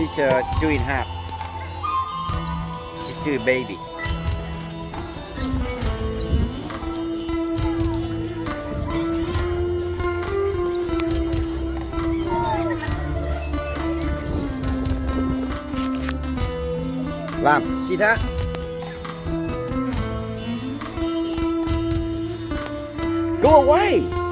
He's uh, two and a half. He's still a baby. Lamb, see that? Go away!